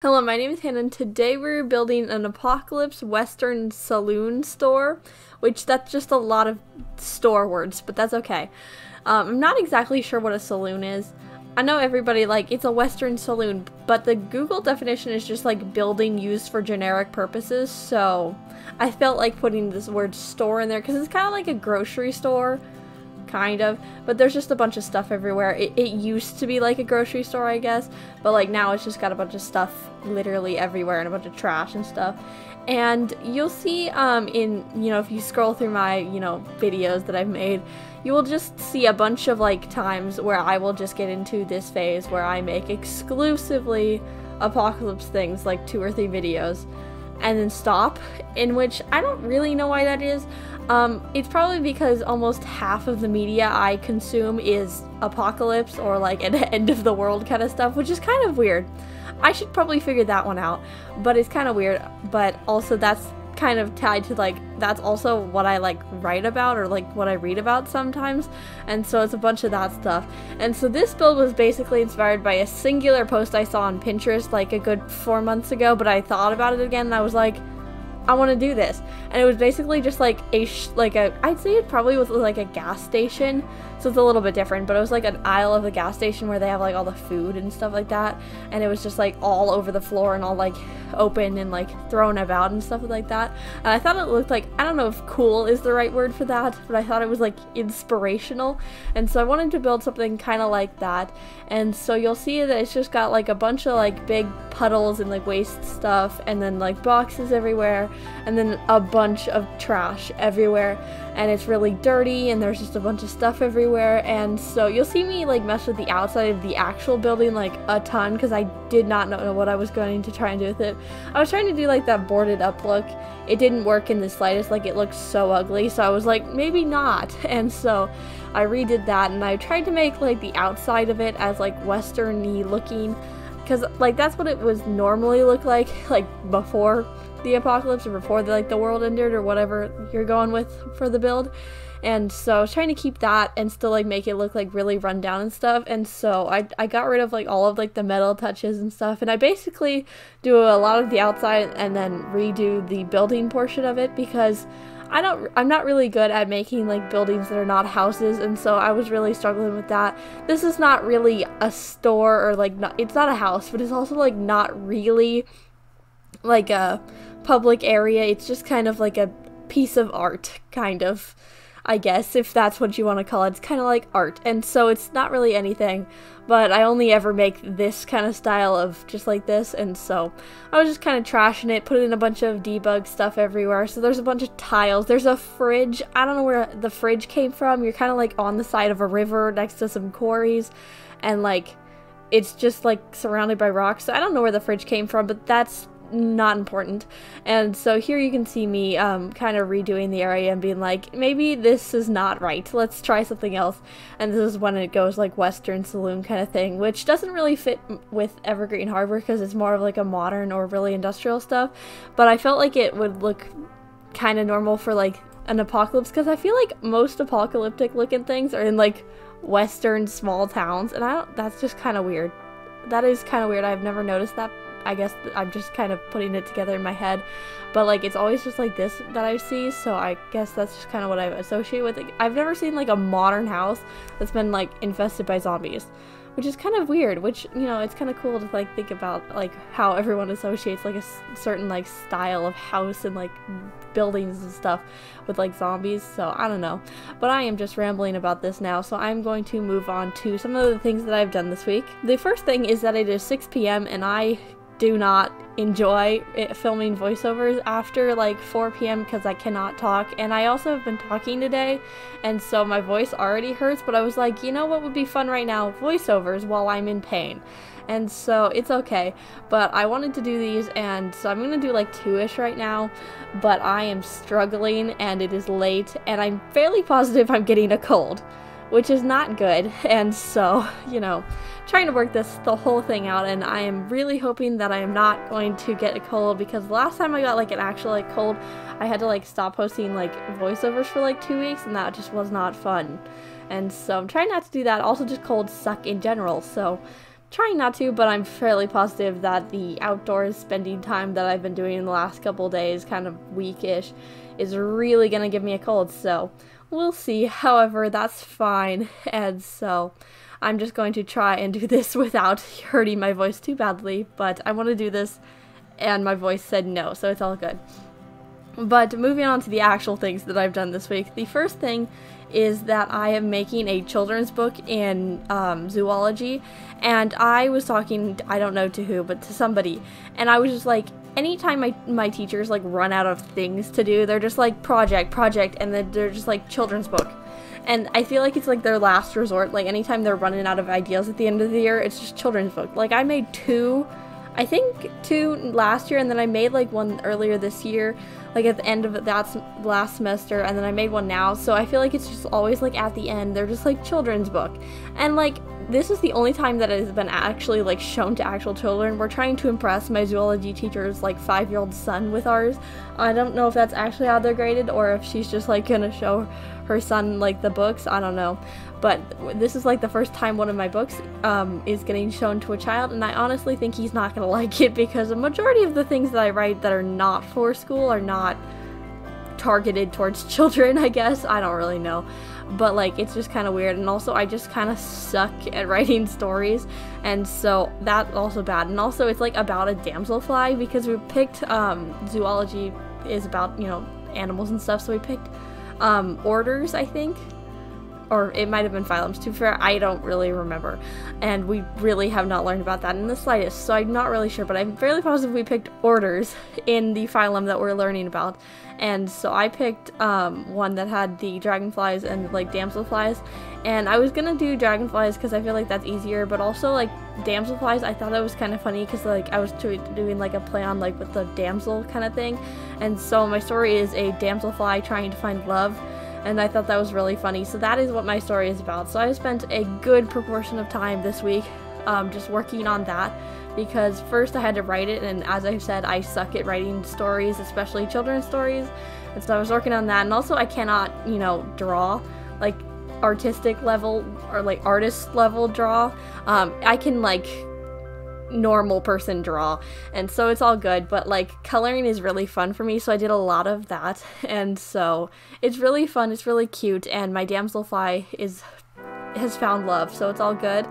Hello, my name is Hannah, and today we're building an Apocalypse Western Saloon store, which that's just a lot of store words, but that's okay. Um, I'm not exactly sure what a saloon is. I know everybody, like, it's a Western saloon, but the Google definition is just, like, building used for generic purposes, so I felt like putting this word store in there, because it's kind of like a grocery store, kind of but there's just a bunch of stuff everywhere. It, it used to be like a grocery store i guess but like now it's just got a bunch of stuff literally everywhere and a bunch of trash and stuff. And you'll see um in you know if you scroll through my you know videos that i've made you will just see a bunch of like times where i will just get into this phase where i make exclusively apocalypse things like two or three videos and then stop in which i don't really know why that is um, it's probably because almost half of the media I consume is apocalypse or like an end of the world kind of stuff, which is kind of weird. I should probably figure that one out, but it's kind of weird. But also, that's kind of tied to like that's also what I like write about or like what I read about sometimes. And so it's a bunch of that stuff. And so this build was basically inspired by a singular post I saw on Pinterest like a good four months ago, but I thought about it again and I was like, I want to do this. And it was basically just like a, like a, I'd say it probably was like a gas station. So it's a little bit different, but it was like an aisle of the gas station where they have like all the food and stuff like that. And it was just like all over the floor and all like open and like thrown about and stuff like that. And I thought it looked like, I don't know if cool is the right word for that, but I thought it was like inspirational. And so I wanted to build something kind of like that. And so you'll see that it's just got like a bunch of like big puddles and like waste stuff and then like boxes everywhere and then a bunch of trash everywhere and it's really dirty and there's just a bunch of stuff everywhere and so you'll see me like mess with the outside of the actual building like a ton because I did not know what I was going to try and do with it. I was trying to do like that boarded up look. It didn't work in the slightest like it looked so ugly so I was like maybe not and so I redid that and I tried to make like the outside of it as like westerny looking because like that's what it was normally look like like before the apocalypse or before the, like the world ended or whatever you're going with for the build and so I was trying to keep that and still like make it look like really run down and stuff and so I, I got rid of like all of like the metal touches and stuff and I basically do a lot of the outside and then redo the building portion of it because I don't I'm not really good at making like buildings that are not houses and so I was really struggling with that. This is not really a store or like not, it's not a house, but it's also like not really like a public area. It's just kind of like a piece of art kind of I guess, if that's what you want to call it. It's kind of like art, and so it's not really anything, but I only ever make this kind of style of just like this, and so I was just kind of trashing it, putting in a bunch of debug stuff everywhere. So there's a bunch of tiles. There's a fridge. I don't know where the fridge came from. You're kind of like on the side of a river next to some quarries, and like it's just like surrounded by rocks. So I don't know where the fridge came from, but that's not important. And so here you can see me um, kind of redoing the area and being like, maybe this is not right. Let's try something else. And this is when it goes like Western Saloon kind of thing, which doesn't really fit with Evergreen Harbor because it's more of like a modern or really industrial stuff. But I felt like it would look kind of normal for like an apocalypse because I feel like most apocalyptic looking things are in like western small towns and I don't that's just kind of weird. That is kind of weird. I've never noticed that I guess I'm just kind of putting it together in my head. But like it's always just like this that I see, so I guess that's just kind of what I associate with it. I've never seen like a modern house that's been like infested by zombies, which is kind of weird. Which you know, it's kind of cool to like think about like how everyone associates like a certain like style of house and like buildings and stuff with like zombies. So I don't know, but I am just rambling about this now. So I'm going to move on to some of the things that I've done this week. The first thing is that it is 6 p.m. and I do not enjoy filming voiceovers after like 4 p.m. because I cannot talk. And I also have been talking today, and so my voice already hurts. But I was like, you know what would be fun right now? Voiceovers while I'm in pain. And so it's okay. But I wanted to do these, and so I'm gonna do like two ish right now. But I am struggling, and it is late, and I'm fairly positive I'm getting a cold which is not good. And so, you know, trying to work this the whole thing out and I am really hoping that I am not going to get a cold because the last time I got like an actual like cold, I had to like stop posting like voiceovers for like 2 weeks and that just was not fun. And so I'm trying not to do that. Also just colds suck in general. So trying not to, but I'm fairly positive that the outdoors spending time that I've been doing in the last couple days, kind of weekish, is really gonna give me a cold. So we'll see. However, that's fine, and so I'm just going to try and do this without hurting my voice too badly. But I want to do this, and my voice said no, so it's all good. But moving on to the actual things that I've done this week, the first thing is that I am making a children's book in um, zoology, and I was talking, I don't know to who, but to somebody, and I was just like, anytime my, my teachers like run out of things to do, they're just like project, project, and then they're just like children's book. And I feel like it's like their last resort. Like anytime they're running out of ideas at the end of the year, it's just children's book. Like I made two I think two last year, and then I made like one earlier this year, like at the end of that last semester, and then I made one now. So I feel like it's just always like at the end, they're just like children's book, and like this is the only time that it has been actually like shown to actual children. We're trying to impress my zoology teacher's like five year old son with ours. I don't know if that's actually how they're graded or if she's just like gonna show her son like the books. I don't know. But this is like the first time one of my books um, is getting shown to a child, and I honestly think he's not gonna like it because a majority of the things that I write that are not for school are not targeted towards children, I guess. I don't really know. But like it's just kind of weird and also I just kind of suck at writing stories and so that's also bad. And also it's like about a damselfly because we picked um zoology is about, you know, animals and stuff. So we picked um orders, I think, or it might have been phylums. To be fair, I don't really remember, and we really have not learned about that in the slightest. So I'm not really sure, but I'm fairly positive we picked orders in the phylum that we're learning about, and so I picked um, one that had the dragonflies and like damselflies, and I was gonna do dragonflies because I feel like that's easier, but also like damselflies, I thought it was kind of funny because like I was doing like a play on like with the damsel kind of thing, and so my story is a damselfly trying to find love and I thought that was really funny. So that is what my story is about. So I spent a good proportion of time this week um, just working on that because first I had to write it, and as I've said, I suck at writing stories, especially children's stories. And so I was working on that, and also I cannot, you know, draw like artistic level or like artist level draw. Um, I can like normal person draw and so it's all good but like coloring is really fun for me so I did a lot of that and so it's really fun it's really cute and my damselfly is has found love so it's all good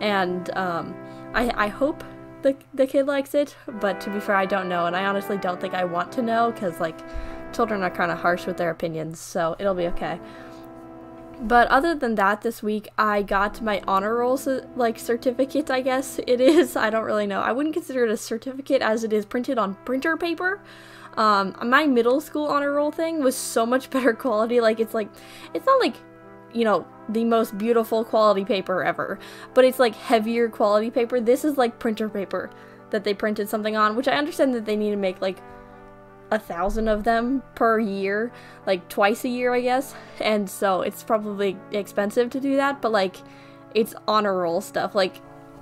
and um, I, I hope the, the kid likes it but to be fair I don't know and I honestly don't think I want to know because like children are kind of harsh with their opinions so it'll be okay but other than that, this week I got my honor roll like certificate. I guess it is. I don't really know. I wouldn't consider it a certificate as it is printed on printer paper. Um, my middle school honor roll thing was so much better quality. Like it's like, it's not like, you know, the most beautiful quality paper ever, but it's like heavier quality paper. This is like printer paper that they printed something on, which I understand that they need to make like a thousand of them per year, like twice a year, I guess. And so it's probably expensive to do that, but like it's honor roll stuff. Like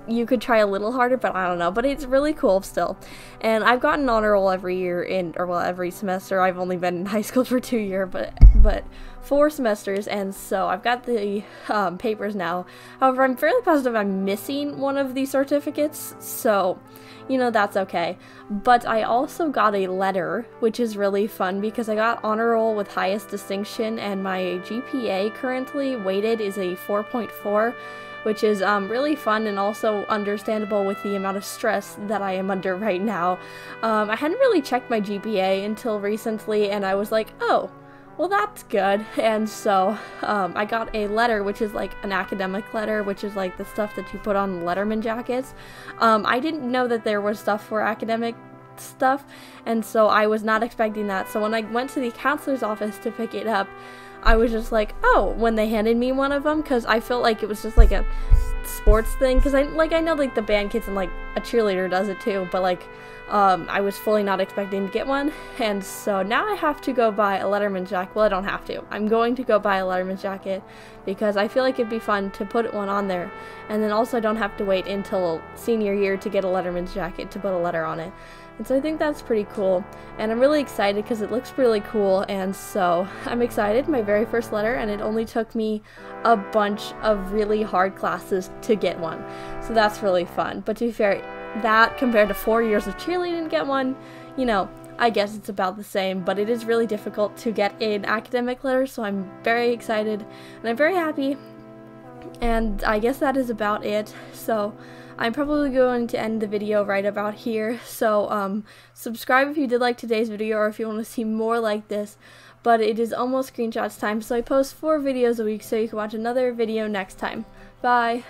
you could try a little harder, but I don't know. But it's really cool still. And I've gotten honor roll every year in, or well, every semester. I've only been in high school for two year, but but four semesters, and so I've got the um, papers now. However, I'm fairly positive I'm missing one of the certificates, so you know, that's okay. But I also got a letter, which is really fun because I got honor roll with highest distinction, and my GPA currently weighted is a 4.4, which is um, really fun and also understandable with the amount of stress that I am under right now. Um, I hadn't really checked my GPA until recently, and I was like, oh, well, that's good. And so um, I got a letter, which is like an academic letter, which is like the stuff that you put on Letterman jackets. Um, I didn't know that there was stuff for academic stuff, and so I was not expecting that. So when I went to the counselor's office to pick it up, I was just like, oh, when they handed me one of them, because I felt like it was just like a sports thing, because I like I know like the band kids and like a cheerleader does it too, but like um, I was fully not expecting to get one, and so now I have to go buy a Letterman jacket. Well, I don't have to. I'm going to go buy a Letterman jacket because I feel like it'd be fun to put one on there, and then also I don't have to wait until senior year to get a Letterman jacket to put a letter on it. And so I think that's pretty cool, and I'm really excited because it looks really cool, and so I'm excited. My very first letter, and it only took me a bunch of really hard classes to get one, so that's really fun. But to be fair, that compared to four years of cheerleading to get one, you know, I guess it's about the same, but it is really difficult to get an academic letter, so I'm very excited and I'm very happy. And I guess that is about it. So I'm probably going to end the video right about here. So um, subscribe if you did like today's video or if you want to see more like this. But it is almost screenshots time, so I post four videos a week so you can watch another video next time. Bye!